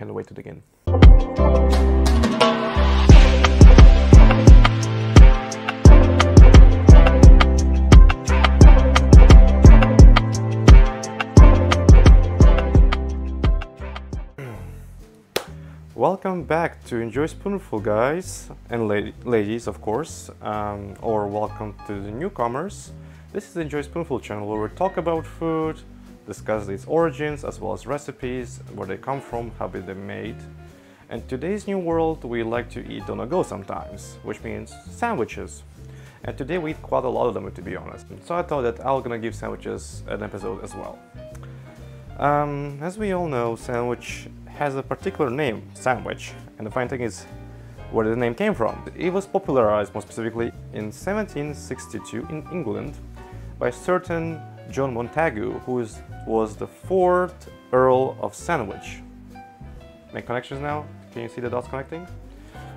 Can't wait to dig in. Welcome back to Enjoy Spoonful, guys and la ladies, of course, um, or welcome to the newcomers. This is the Enjoy Spoonful channel where we talk about food, discuss its origins as well as recipes, where they come from, how they're made. In today's new world, we like to eat on go sometimes, which means sandwiches. And today we eat quite a lot of them, to be honest. So I thought that I was gonna give sandwiches an episode as well. Um, as we all know, sandwich has a particular name, sandwich, and the funny thing is where the name came from. It was popularized more specifically in 1762 in England by certain John Montagu, who is, was the fourth Earl of Sandwich. Make connections now? Can you see the dots connecting?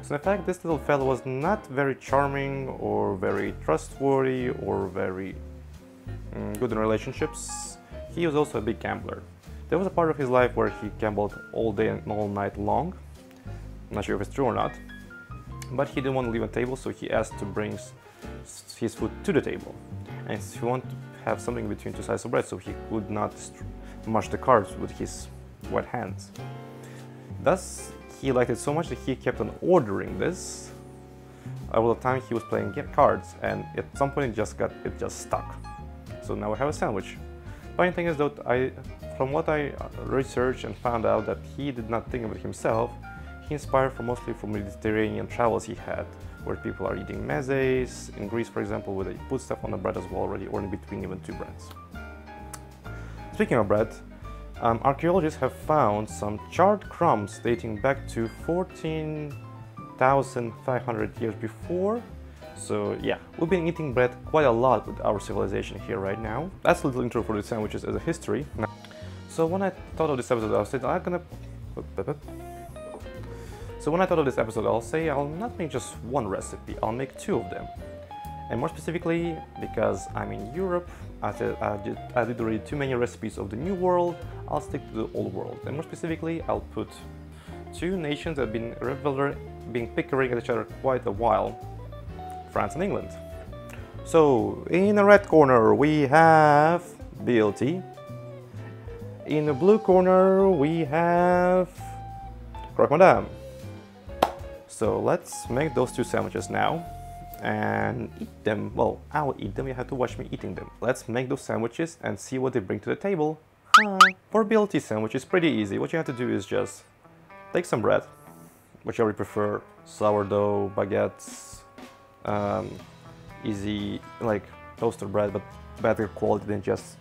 So in fact, this little fellow was not very charming or very trustworthy or very mm, good in relationships. He was also a big gambler. There was a part of his life where he gambled all day and all night long. I'm not sure if it's true or not. But he didn't want to leave a table, so he asked to bring his food to the table. And he wanted have something between two slices of bread, so he could not mash the cards with his wet hands. Thus, he liked it so much that he kept on ordering this all the time he was playing cards, and at some point it just got it just stuck. So now I have a sandwich. Funny thing is that I from what I uh, researched and found out that he did not think of it himself, he inspired from mostly from Mediterranean travels he had, where people are eating mezes, in Greece for example, where they put stuff on the bread as well already, or in between even two breads. Speaking of bread, um, archaeologists have found some charred crumbs dating back to 14,500 years before so yeah, we've been eating bread quite a lot with our civilization here right now. That's a little intro for the sandwiches as a history. So when I thought of this episode, I said I'm gonna. So when I thought of this episode, I'll say I'll not make just one recipe. I'll make two of them. And more specifically, because I'm in Europe, I, said I, did, I did already too many recipes of the New World, I'll stick to the Old World. And more specifically, I'll put two nations that have been rivalry, being bickering at each other quite a while, France and England. So, in the red corner we have BLT, in the blue corner we have Croque Madame. So let's make those two sandwiches now and eat them. Well, I'll eat them, you have to watch me eating them. Let's make those sandwiches and see what they bring to the table. Uh, for BLT sandwich, it's pretty easy. What you have to do is just take some bread, whichever you prefer, sourdough, baguettes, um, easy, like toaster bread, but better quality than just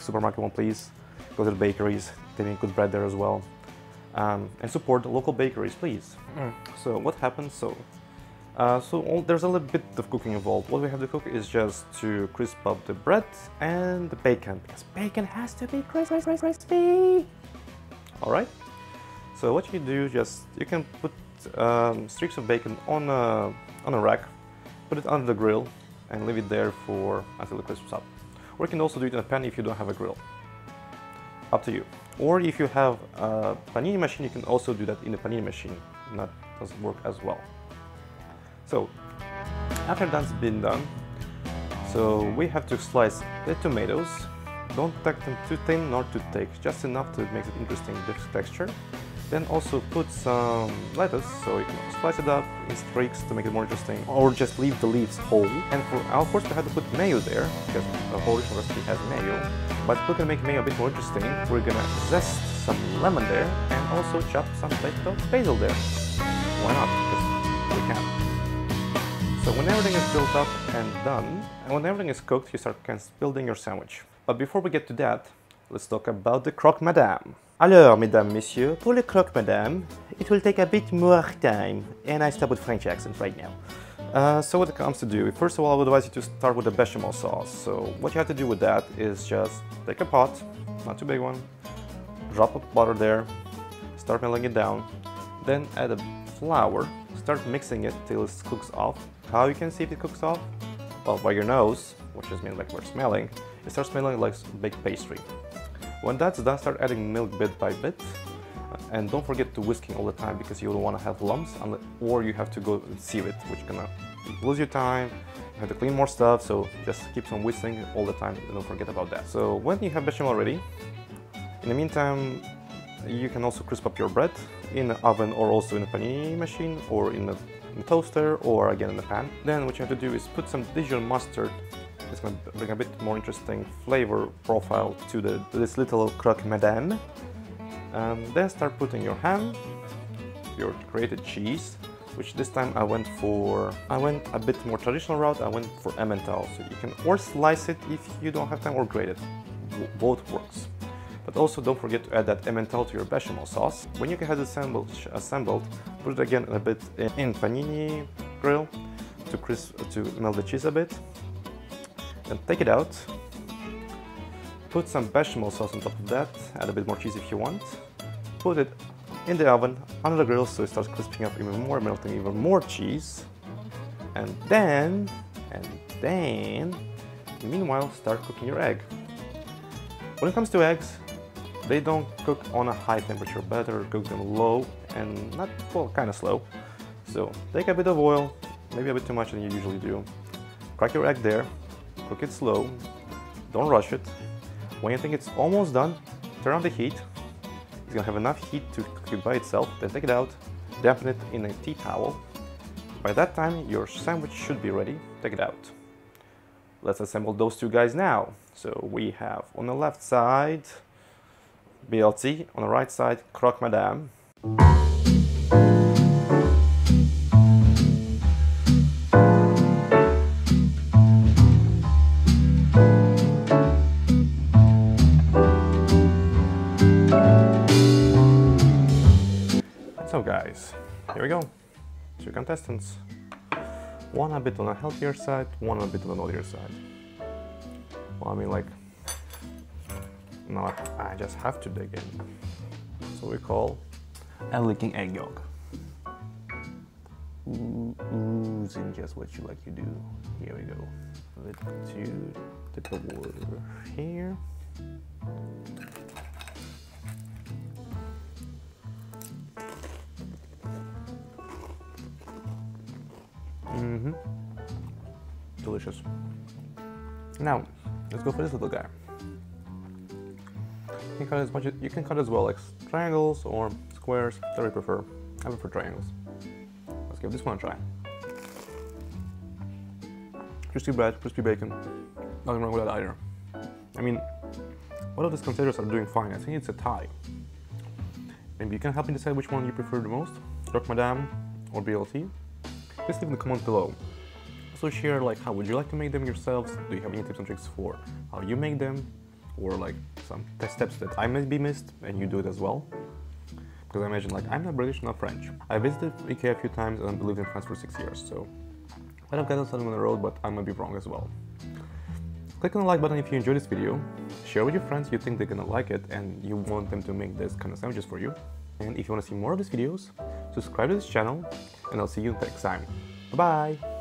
supermarket one, please go to the bakeries, they make good bread there as well. Um, and support the local bakeries, please. Mm. So what happens? So, uh, so all, there's a little bit of cooking involved. What we have to cook is just to crisp up the bread and the bacon, because bacon has to be crispy. crispy. All right. So what you do, just you can put um, streaks of bacon on a on a rack, put it under the grill, and leave it there for until it crisps up. Or you can also do it in a pan if you don't have a grill up to you. Or if you have a panini machine, you can also do that in the panini machine. That does work as well. So after that's been done, so we have to slice the tomatoes. Don't take them too thin nor too thick, just enough to make it interesting texture. Then also put some lettuce, so you can slice it up in streaks to make it more interesting, or just leave the leaves whole. And for course we have to put mayo there, because the whole original recipe has mayo. But we're gonna make mayo a bit more interesting. We're gonna zest some lemon there, and also chop some bit of basil there. Why not? Because we can. So when everything is built up and done, and when everything is cooked, you start building your sandwich. But before we get to that, let's talk about the croque madame. Alors, mesdames, messieurs, pour le croque madame, it will take a bit more time, and I start with French accent right now. Uh, so what it comes to do, first of all, I would advise you to start with the bechamel sauce. So what you have to do with that is just take a pot, not too big one, drop of butter there, start melting it down, then add a flour, start mixing it till it cooks off. How you can see if it cooks off? Well, by your nose, which just means like we're smelling, it starts smelling like baked pastry. When that's done, start adding milk bit by bit. And don't forget to whisking all the time because you don't want to have lumps or you have to go and sieve it, which gonna lose your time, you have to clean more stuff, so just keep on whisking all the time, don't forget about that. So when you have bechamel ready, in the meantime, you can also crisp up your bread in the oven or also in a panini machine or in a, in a toaster or again in the pan. Then what you have to do is put some Dijon mustard it's going to bring a bit more interesting flavor profile to, the, to this little croque madame. Um, then start putting your ham, your grated cheese, which this time I went for, I went a bit more traditional route, I went for Emmental. So you can or slice it if you don't have time or grate it, both works. But also don't forget to add that Emmental to your bechamel sauce. When you have it assembled, assembled put it again a bit in, in panini grill to crisp, to melt the cheese a bit. Then take it out, put some bechamel sauce on top of that, add a bit more cheese if you want, put it in the oven under the grill so it starts crisping up even more, melting even more cheese. And then, and then, meanwhile, start cooking your egg. When it comes to eggs, they don't cook on a high temperature, better cook them low and not, well, kind of slow. So take a bit of oil, maybe a bit too much than you usually do. Crack your egg there, cook it slow, don't rush it. When you think it's almost done, turn on the heat, it's gonna have enough heat to cook it by itself, then take it out, dampen it in a tea towel. By that time, your sandwich should be ready, take it out. Let's assemble those two guys now. So we have on the left side, BLT, on the right side, Croque Madame. We go. Two contestants. One a bit on a healthier side, one a bit on the naughtier side. Well, I mean like, not, I just have to dig in. So we call a licking egg yolk. Ooh, oozing just what you like to do. Here we go. Let's do dip of water here. Delicious. Now, let's go for this little guy. You can cut as much. You can cut as well, like triangles or squares. That I prefer. I prefer triangles. Let's give this one a try. Crispy bread, crispy bacon. Nothing wrong with that either. I mean, what of these containers are doing fine. I think it's a tie. Maybe you can help me decide which one you prefer the most, Croque Madame or BLT. Please leave in the comments below. Also share like how would you like to make them yourselves? Do you have any tips and tricks for how you make them? Or like some steps that I may be missed and you do it as well? Because I imagine like I'm not British, not French. I visited IKEA a few times and lived in France for six years, so I have gotten something on the road, but I might be wrong as well. Click on the like button if you enjoyed this video, share with your friends you think they're gonna like it and you want them to make this kind of sandwiches for you. And if you want to see more of these videos, subscribe to this channel and I'll see you next time. Bye bye!